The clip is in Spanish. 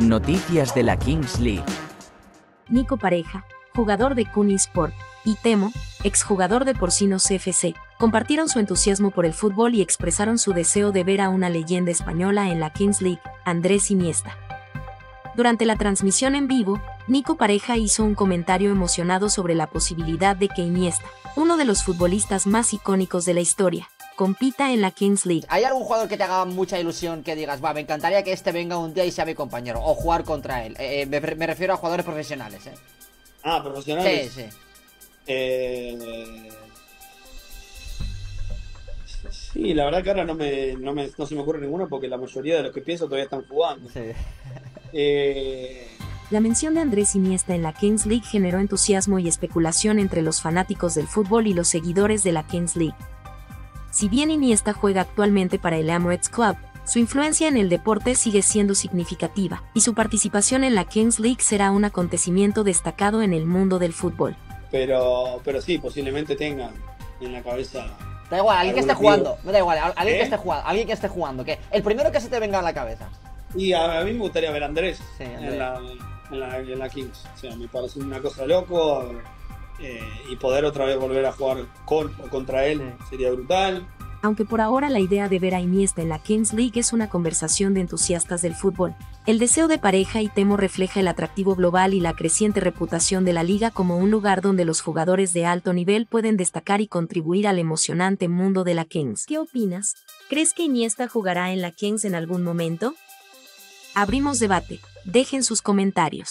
Noticias de la Kings League. Nico Pareja, jugador de Cuni Sport, y Temo, exjugador de Porcinos FC, compartieron su entusiasmo por el fútbol y expresaron su deseo de ver a una leyenda española en la Kings League, Andrés Iniesta. Durante la transmisión en vivo, Nico Pareja hizo un comentario emocionado sobre la posibilidad de que Iniesta, uno de los futbolistas más icónicos de la historia, compita en la Kings League. ¿Hay algún jugador que te haga mucha ilusión que digas, va, me encantaría que este venga un día y sea mi compañero, o jugar contra él? Eh, eh, me, me refiero a jugadores profesionales, ¿eh? Ah, profesionales. Sí, sí. Eh... Sí, la verdad que ahora no, me, no, me, no se me ocurre ninguno porque la mayoría de los que pienso todavía están jugando. sí. Eh... La mención de Andrés Iniesta en la Kings League generó entusiasmo y especulación entre los fanáticos del fútbol y los seguidores de la Kings League. Si bien Iniesta juega actualmente para el Emirates Club, su influencia en el deporte sigue siendo significativa, y su participación en la Kings League será un acontecimiento destacado en el mundo del fútbol. Pero, pero sí, posiblemente tenga en la cabeza. Da igual, alguien que esté algún jugando, me da igual, alguien ¿Eh? que esté jugando, alguien que esté jugando, que el primero que se te venga a la cabeza. Y a, a mí me gustaría ver a Andrés, Sí, Andrés. En, la, en, la, en la Kings. O sea, me parece una cosa loco. Eh, y poder otra vez volver a jugar con o contra él Sí. sería brutal. Aunque por ahora la idea de ver a Iniesta en la Kings League es una conversación de entusiastas del fútbol, el deseo de pareja y Temo refleja el atractivo global y la creciente reputación de la liga como un lugar donde los jugadores de alto nivel pueden destacar y contribuir al emocionante mundo de la Kings. ¿Qué opinas? ¿Crees que Iniesta jugará en la Kings en algún momento? Abrimos debate. Dejen sus comentarios.